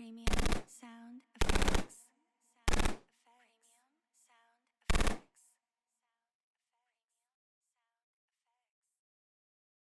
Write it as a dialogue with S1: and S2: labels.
S1: Premium.